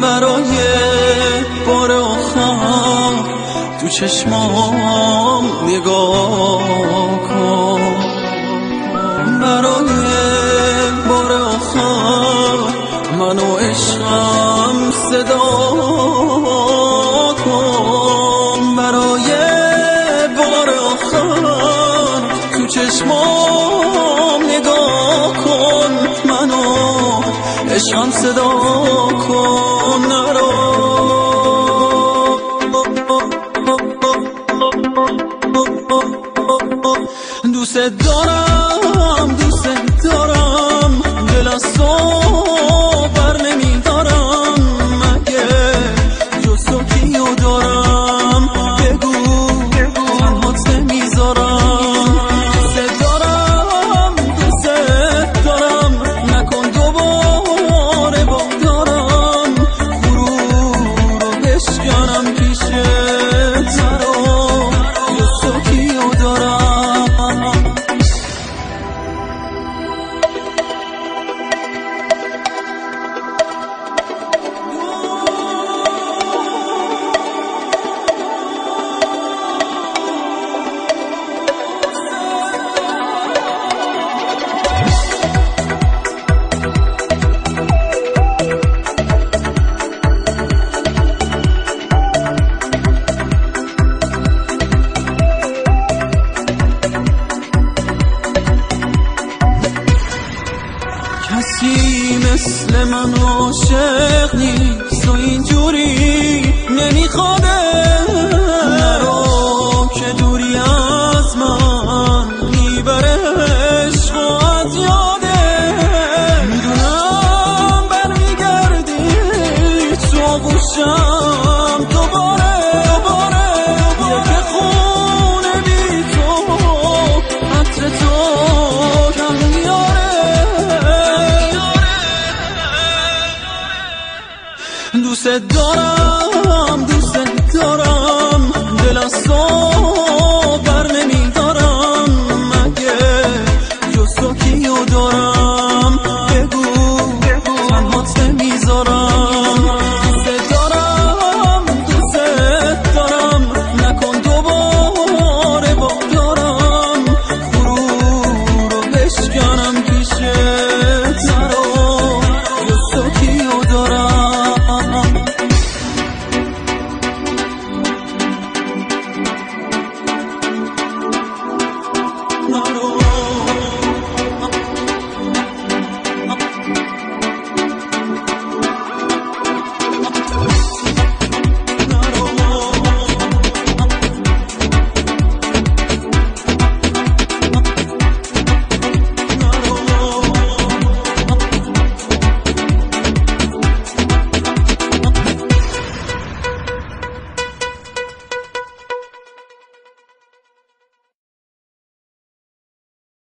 برای بار آخر تو چشمام نگاه کن. برای بار آخر منو عشقم صدا عشقم صدا کن نرو. دوست دارم دوست دارم دل از تو بر نمیدارم. مگه جز تو کیو دارم؟ کسی مثل من عاشق نیست. و اینجوری نمیخواده دوست دارم دوست دارم دل از